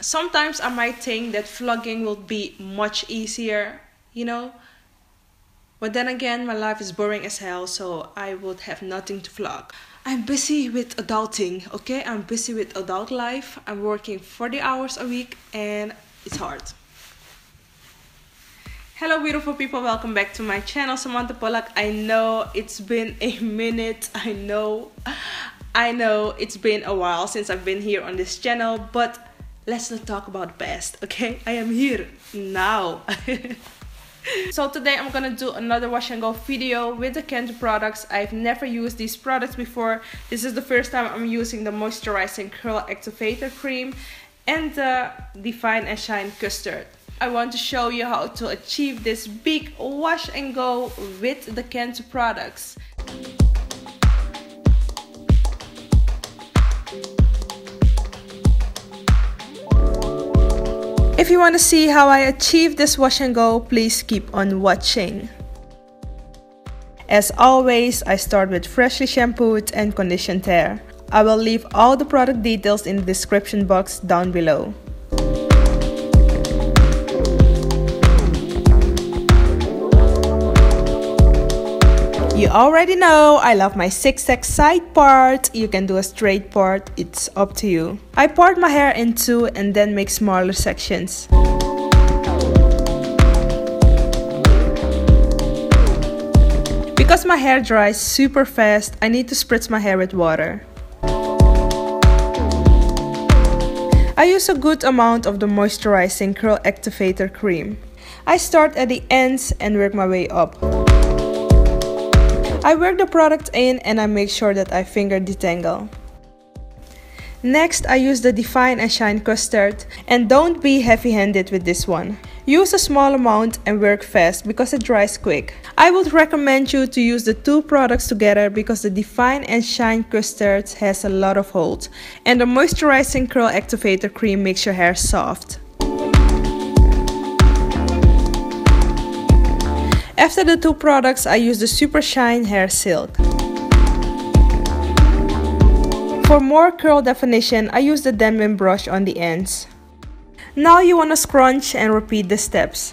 sometimes I might think that vlogging will be much easier, you know. But then again, my life is boring as hell, so I would have nothing to vlog. I'm busy with adulting, okay? I'm busy with adult life. I'm working 40 hours a week and it's hard. Hello beautiful people, welcome back to my channel Samantha Pollack. I know it's been a minute. I know. I know it's been a while since I've been here on this channel, but let's not talk about past, okay? I am here now. so today I'm gonna do another wash and go video with the Cantu products. I've never used these products before. This is the first time I'm using the moisturizing curl activator cream and the Define and Shine custard. I want to show you how to achieve this big wash and go with the Cantu products. If you want to see how I achieve this wash and go, please keep on watching. As always, I start with freshly shampooed and conditioned hair. I will leave all the product details in the description box down below. You already know I love my zigzag side part. You can do a straight part, it's up to you. I part my hair in two and then make smaller sections. Because my hair dries super fast, I need to spritz my hair with water. I use a good amount of the moisturizing curl activator cream. I start at the ends and work my way up. I work the product in and I make sure that I finger detangle. Next, I use the Define and Shine custard and don't be heavy-handed with this one. Use a small amount and work fast because it dries quick. I would recommend you to use the two products together because the Define and Shine custard has a lot of hold and the moisturizing curl activator cream makes your hair soft. After the two products, I use the Super Shine Hair Silk. For more curl definition, I use the Denman brush on the ends. Now you want to scrunch and repeat the steps.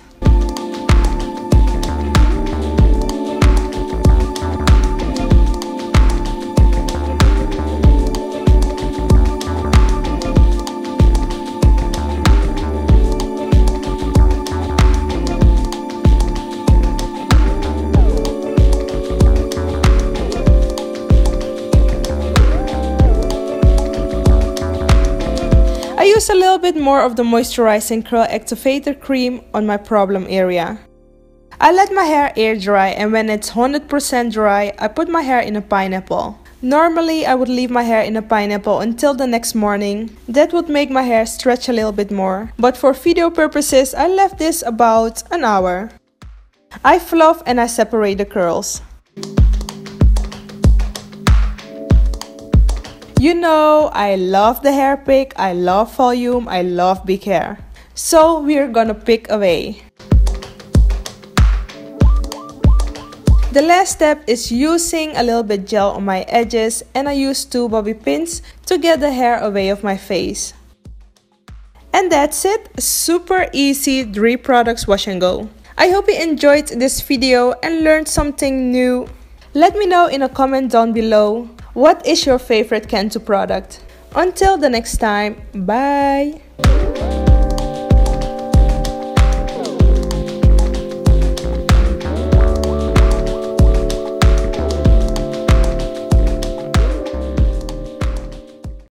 Use a little bit more of the moisturizing curl activator cream on my problem area. I let my hair air dry and when it's 100% dry, I put my hair in a pineapple. Normally, I would leave my hair in a pineapple until the next morning. That would make my hair stretch a little bit more. But for video purposes, I left this about an hour. I fluff and I separate the curls. You know, I love the hair pick, I love volume, I love big hair. So we're gonna pick away. The last step is using a little bit gel on my edges and I use two bobby pins to get the hair away of my face. And that's it, super easy 3 products wash and go. I hope you enjoyed this video and learned something new. Let me know in a comment down below what is your favorite Cantu product? Until the next time, bye!